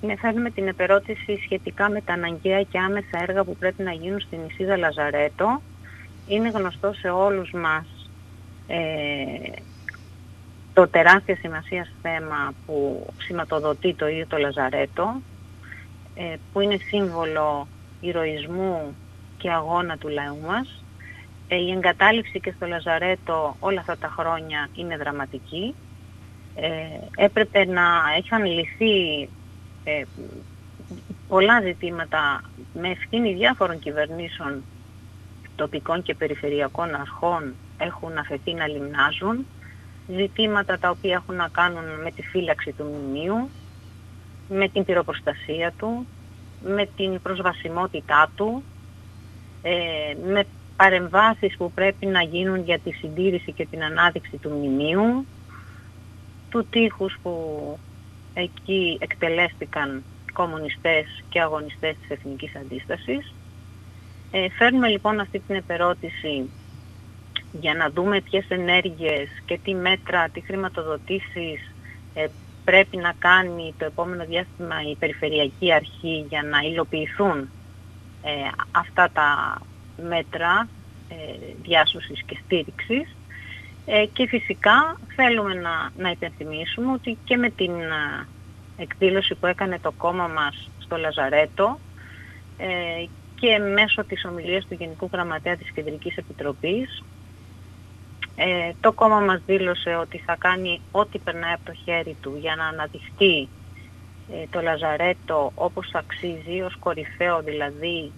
Ναι, φέρνουμε την επερώτηση σχετικά με τα αναγκαία και άμεσα έργα που πρέπει να γίνουν στην νησίδα Λαζαρέτο. Είναι γνωστό σε όλους μας ε, το τεράστια σημασία θέμα που σηματοδοτεί το ίδιο το Λαζαρέτο, ε, που είναι σύμβολο ηρωισμού και αγώνα του λαού μας. Ε, η εγκατάλειψη και στο Λαζαρέτο όλα αυτά τα χρόνια είναι δραματική. Ε, έπρεπε να είχαν λυθεί ε, πολλά ζητήματα με ευθύνη διάφορων κυβερνήσεων τοπικών και περιφερειακών αρχών έχουν αφαιθεί να λιμνάζουν, ζητήματα τα οποία έχουν να κάνουν με τη φύλαξη του μνημείου, με την πυροπροστασία του, με την προσβασιμότητά του, ε, με παρεμβάσεις που πρέπει να γίνουν για τη συντήρηση και την ανάδειξη του μνημείου, του τείχους που εκεί εκτελέστηκαν κομμουνιστές και αγωνιστές της Εθνικής Αντίστασης. Ε, φέρνουμε λοιπόν αυτή την επερώτηση για να δούμε ποιες ενέργειες και τι μέτρα, τι χρηματοδοτήσεις ε, πρέπει να κάνει το επόμενο διάστημα η Περιφερειακή Αρχή για να υλοποιηθούν ε, αυτά τα μέτρα ε, διάσωσης και στήριξης ε, και φυσικά θέλουμε να, να υπενθυμίσουμε ότι και με την ε, εκδήλωση που έκανε το κόμμα μας στο Λαζαρέτο ε, και μέσω της ομιλίας του Γενικού Γραμματέα της Κεντρικής Επιτροπής το κόμμα μας δήλωσε ότι θα κάνει ό,τι περνάει από το χέρι του για να αναδειχτεί το Λαζαρέτο όπως αξίζει, ως κορυφαίο δηλαδή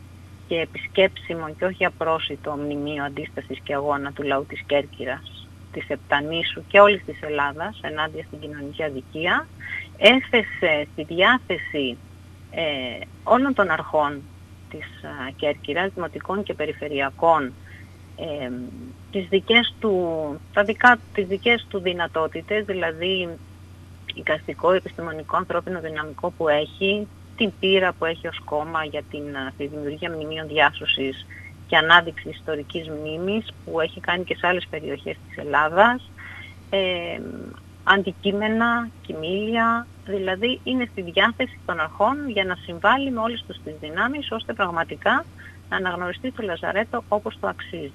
και επισκέψιμο και όχι απρόσιτο μνημείο αντίστασης και αγώνα του λαού της Κέρκυρας της Επτανήσου και όλης της Ελλάδας ενάντια στην κοινωνική αδικία, έθεσε στη διάθεση ε, όλων των αρχών της α, Κέρκυρας, δημοτικών και περιφερειακών, ε, τις δικές του, τα δικά, τις δικές του δυνατότητες, δηλαδή οικαστικό, επιστημονικό, ανθρώπινο δυναμικό που έχει, την πείρα που έχει ως κόμμα για την, τη δημιουργία μνημείων διάσωσης και ανάδειξη ιστορικής μνήμης που έχει κάνει και σε άλλες περιοχές της Ελλάδας, ε, αντικείμενα, κοιμήλια, δηλαδή είναι στη διάθεση των αρχών για να συμβάλλει με όλες τους τις δυνάμεις ώστε πραγματικά να αναγνωριστεί το Λαζαρέτο όπως το αξίζει.